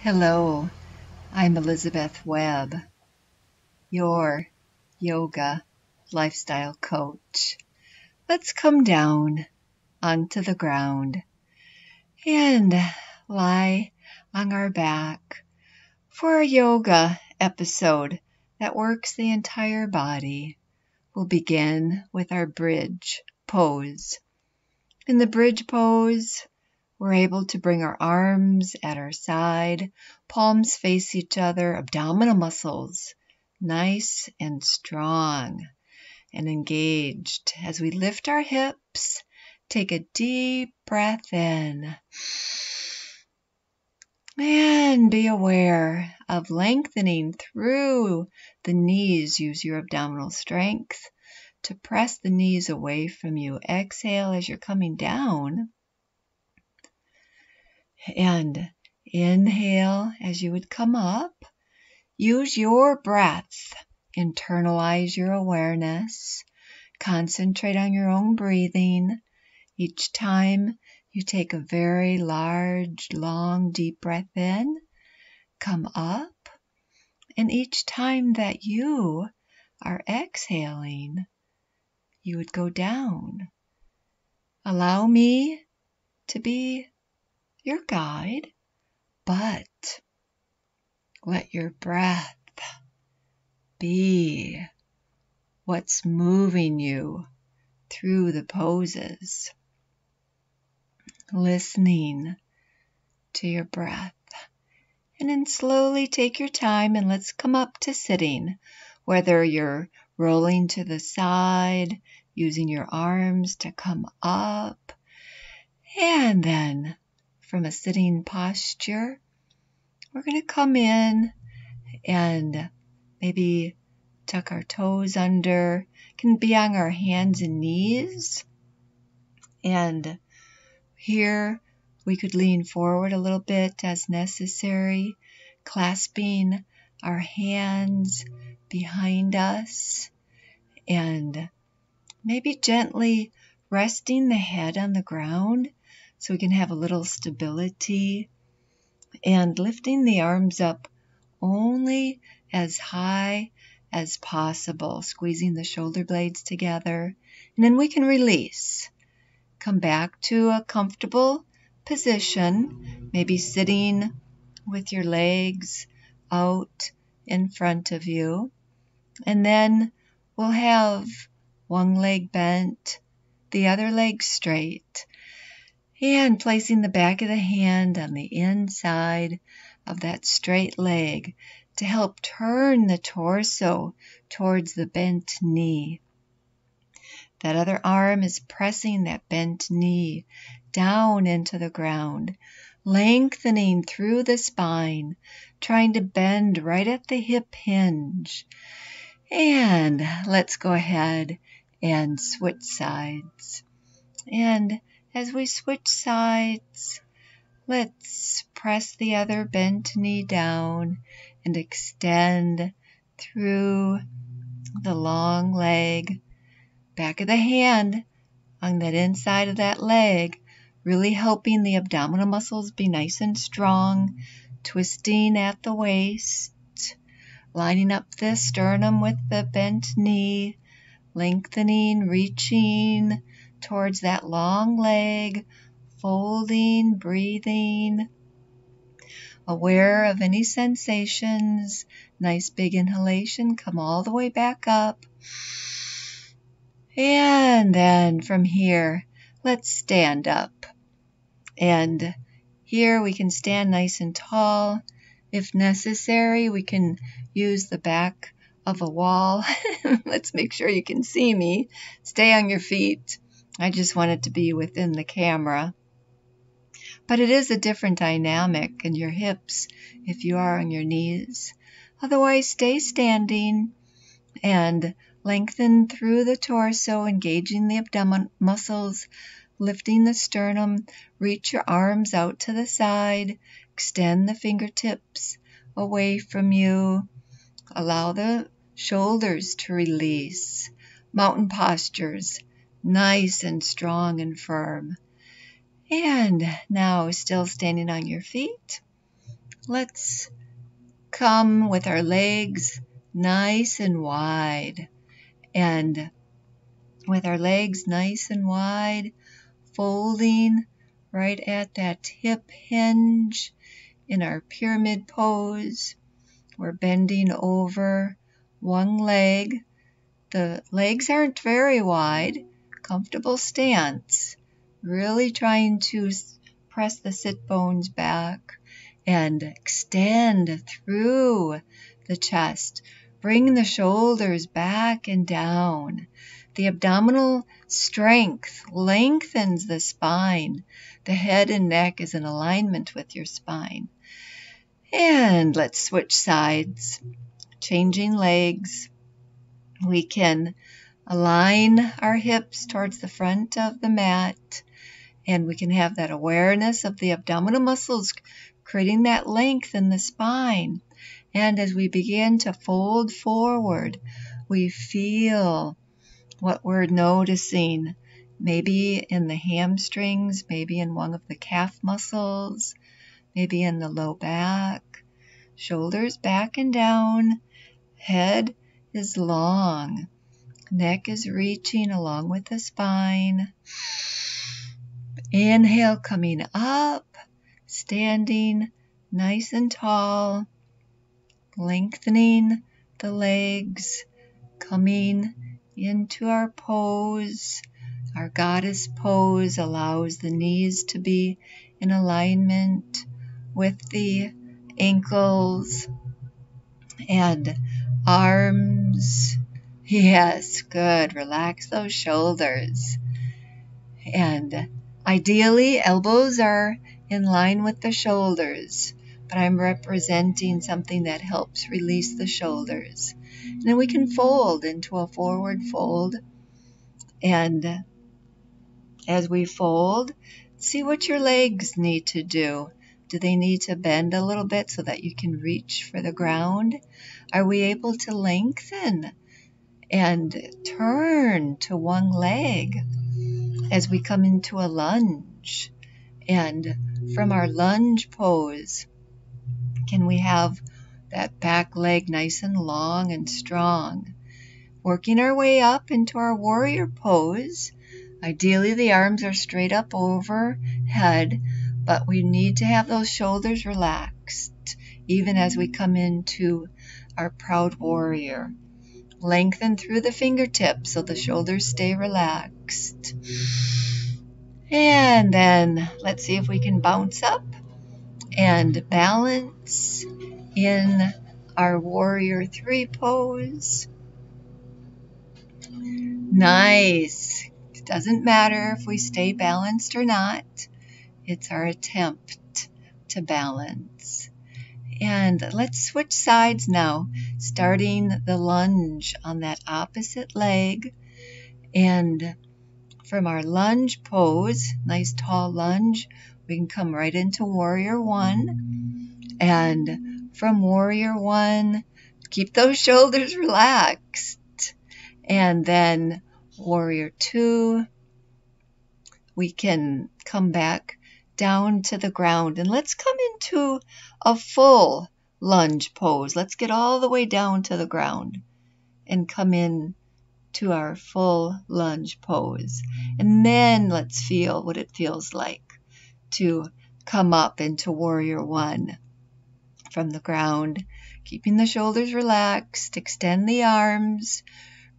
Hello, I'm Elizabeth Webb, your yoga lifestyle coach. Let's come down onto the ground and lie on our back for a yoga episode that works the entire body. We'll begin with our bridge pose. In the bridge pose, we're able to bring our arms at our side, palms face each other, abdominal muscles nice and strong and engaged. As we lift our hips, take a deep breath in. And be aware of lengthening through the knees. Use your abdominal strength to press the knees away from you. Exhale as you're coming down. And inhale as you would come up. Use your breath. Internalize your awareness. Concentrate on your own breathing. Each time you take a very large, long, deep breath in, come up. And each time that you are exhaling, you would go down. Allow me to be your guide, but let your breath be what's moving you through the poses. Listening to your breath. And then slowly take your time and let's come up to sitting. Whether you're rolling to the side, using your arms to come up, and then from a sitting posture, we're going to come in and maybe tuck our toes under, can be on our hands and knees. And here we could lean forward a little bit as necessary, clasping our hands behind us and maybe gently resting the head on the ground so we can have a little stability. And lifting the arms up only as high as possible, squeezing the shoulder blades together, and then we can release. Come back to a comfortable position, maybe sitting with your legs out in front of you, and then we'll have one leg bent, the other leg straight, and placing the back of the hand on the inside of that straight leg to help turn the torso towards the bent knee. That other arm is pressing that bent knee down into the ground, lengthening through the spine, trying to bend right at the hip hinge. And let's go ahead and switch sides. And as we switch sides, let's press the other bent knee down and extend through the long leg, back of the hand on that inside of that leg, really helping the abdominal muscles be nice and strong, twisting at the waist, lining up the sternum with the bent knee, lengthening, reaching towards that long leg, folding, breathing, aware of any sensations. Nice big inhalation, come all the way back up. And then from here, let's stand up. And here we can stand nice and tall. If necessary, we can use the back of a wall. let's make sure you can see me. Stay on your feet. I just want it to be within the camera. But it is a different dynamic in your hips if you are on your knees. Otherwise, stay standing and lengthen through the torso, engaging the abdominal muscles, lifting the sternum. Reach your arms out to the side, extend the fingertips away from you. Allow the shoulders to release. Mountain postures nice and strong and firm. And now, still standing on your feet, let's come with our legs nice and wide. And with our legs nice and wide, folding right at that hip hinge in our pyramid pose. We're bending over one leg. The legs aren't very wide, comfortable stance. Really trying to press the sit bones back and extend through the chest. Bring the shoulders back and down. The abdominal strength lengthens the spine. The head and neck is in alignment with your spine. And let's switch sides, changing legs. We can align our hips towards the front of the mat, and we can have that awareness of the abdominal muscles creating that length in the spine. And as we begin to fold forward, we feel what we're noticing, maybe in the hamstrings, maybe in one of the calf muscles, maybe in the low back, shoulders back and down, head is long, neck is reaching along with the spine. Inhale, coming up standing nice and tall, lengthening the legs, coming into our pose. Our goddess pose allows the knees to be in alignment with the ankles and arms. Yes, good. Relax those shoulders. And ideally, elbows are in line with the shoulders, but I'm representing something that helps release the shoulders. And then we can fold into a forward fold. And as we fold, see what your legs need to do. Do they need to bend a little bit so that you can reach for the ground? Are we able to lengthen and turn to one leg as we come into a lunge? And from our lunge pose, can we have that back leg nice and long and strong? Working our way up into our warrior pose. Ideally, the arms are straight up overhead, but we need to have those shoulders relaxed, even as we come into our proud warrior. Lengthen through the fingertips so the shoulders stay relaxed. And then let's see if we can bounce up and balance in our warrior three pose. Nice. It doesn't matter if we stay balanced or not. It's our attempt to balance. And let's switch sides now, starting the lunge on that opposite leg and from our lunge pose, nice tall lunge, we can come right into warrior one. And from warrior one, keep those shoulders relaxed. And then warrior two, we can come back down to the ground. And let's come into a full lunge pose. Let's get all the way down to the ground and come in to our full lunge pose. And then let's feel what it feels like to come up into warrior one from the ground, keeping the shoulders relaxed, extend the arms,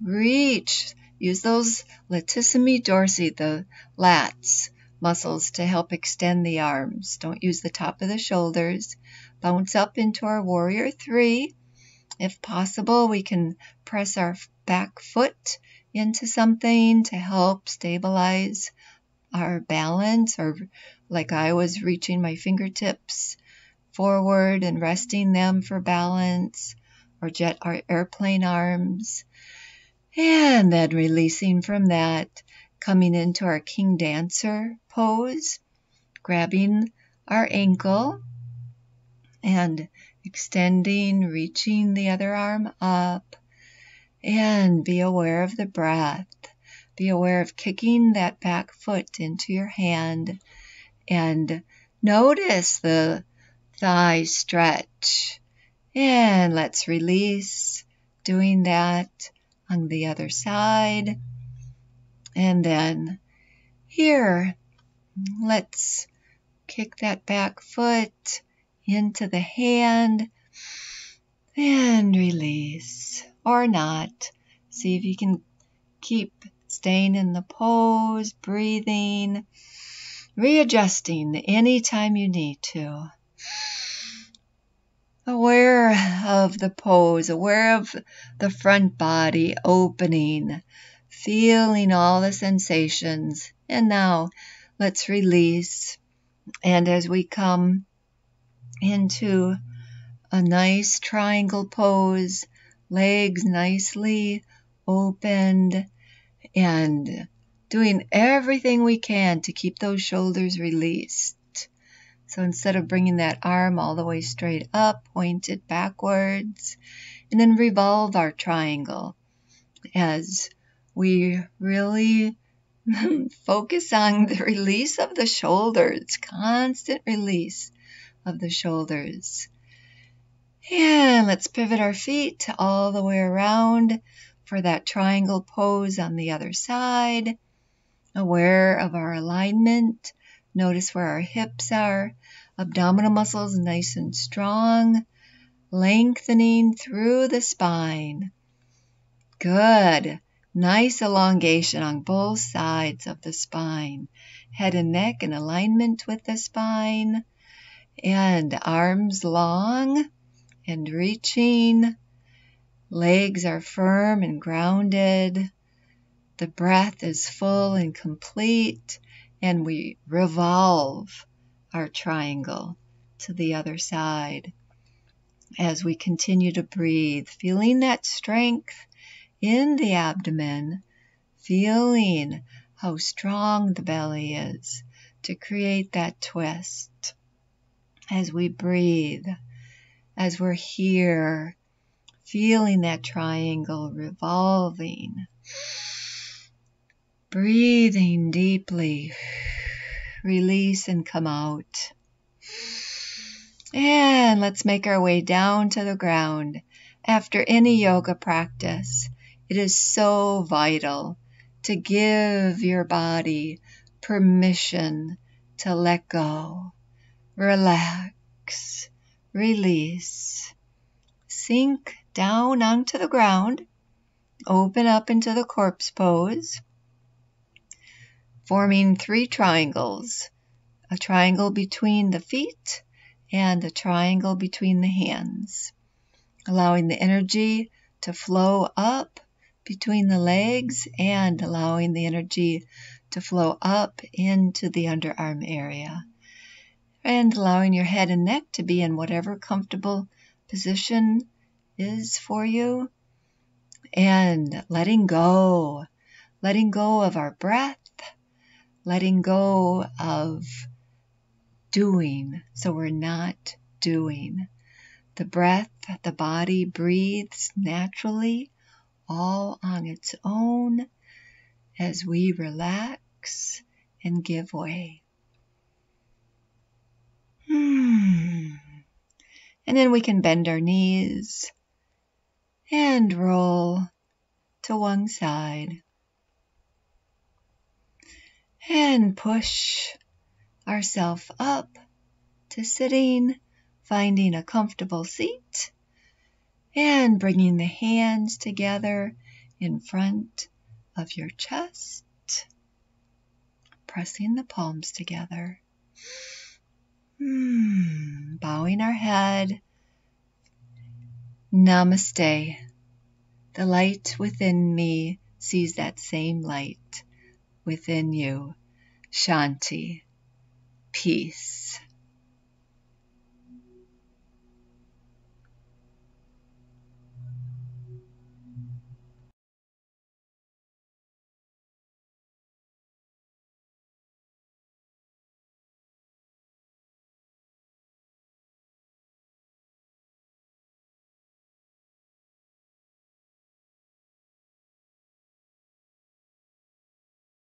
reach, use those latissimus dorsi, the lats muscles to help extend the arms. Don't use the top of the shoulders. Bounce up into our warrior three. If possible, we can press our back foot into something to help stabilize our balance, or like I was reaching my fingertips forward and resting them for balance, or jet our airplane arms. And then releasing from that, coming into our king dancer pose, grabbing our ankle and extending, reaching the other arm up and be aware of the breath. Be aware of kicking that back foot into your hand and notice the thigh stretch. And let's release, doing that on the other side. And then here, let's kick that back foot into the hand and release or not. See if you can keep staying in the pose, breathing, readjusting anytime you need to. Aware of the pose, aware of the front body opening, feeling all the sensations. And now let's release. And as we come into a nice triangle pose, legs nicely opened, and doing everything we can to keep those shoulders released. So instead of bringing that arm all the way straight up, point it backwards, and then revolve our triangle as we really focus on the release of the shoulders, constant release of the shoulders. And let's pivot our feet all the way around for that triangle pose on the other side. Aware of our alignment. Notice where our hips are. Abdominal muscles nice and strong. Lengthening through the spine. Good. Nice elongation on both sides of the spine. Head and neck in alignment with the spine. And arms long and reaching. Legs are firm and grounded. The breath is full and complete, and we revolve our triangle to the other side as we continue to breathe, feeling that strength in the abdomen, feeling how strong the belly is to create that twist as we breathe as we're here, feeling that triangle revolving. Breathing deeply, release and come out. And let's make our way down to the ground. After any yoga practice, it is so vital to give your body permission to let go, relax, release. Sink down onto the ground. Open up into the corpse pose, forming three triangles a triangle between the feet and a triangle between the hands, allowing the energy to flow up between the legs and allowing the energy to flow up into the underarm area. And allowing your head and neck to be in whatever comfortable position is for you. And letting go, letting go of our breath, letting go of doing, so we're not doing. The breath, the body breathes naturally, all on its own as we relax and give way. Hmm. And then we can bend our knees and roll to one side. And push ourselves up to sitting, finding a comfortable seat, and bringing the hands together in front of your chest, pressing the palms together. Hmm, bowing our head. Namaste. The light within me sees that same light within you. Shanti. Peace.